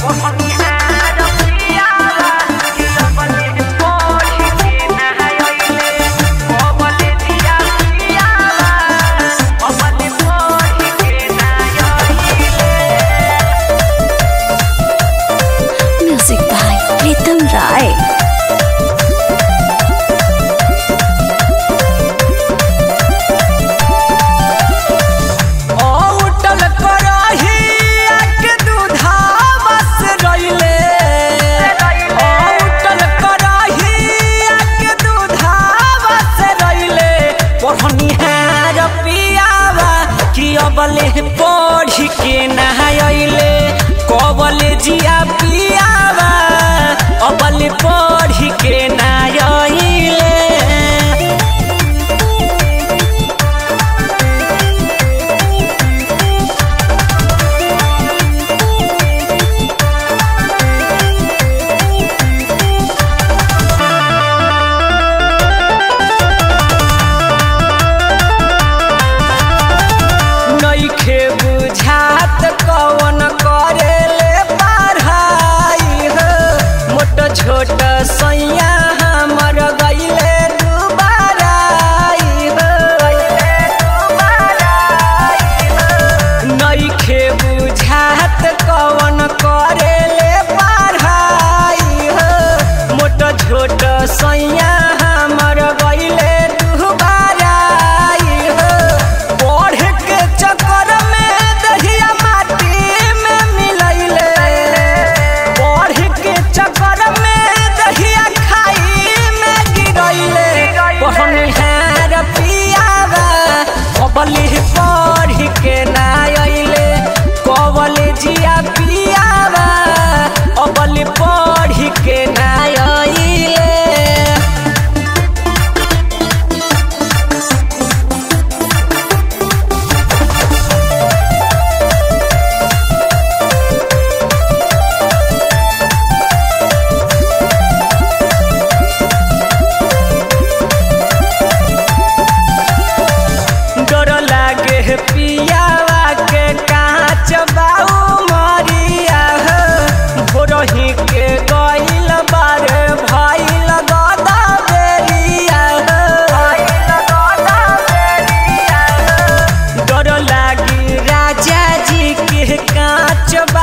Gua. के नहायले कबल जी छोट सैया हमर गईले नईखे बुझात कवन करे मोट छोट सैया हमर गईले your body.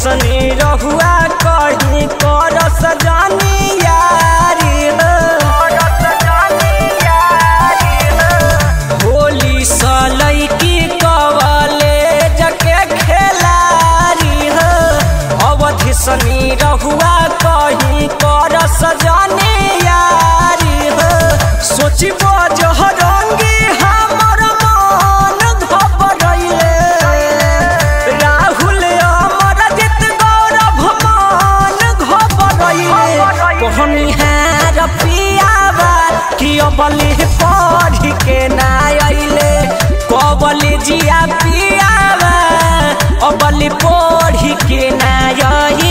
ओसने रहुआ कहीं कर सजानी यारी होली सलई की कवाले जके खेलारी अवधि सनी रहुआ कोहनिहार पियावा कि अबले पढ़ के ना अइले। कबले जिया पियावा अबले पढ़ के ना अइले।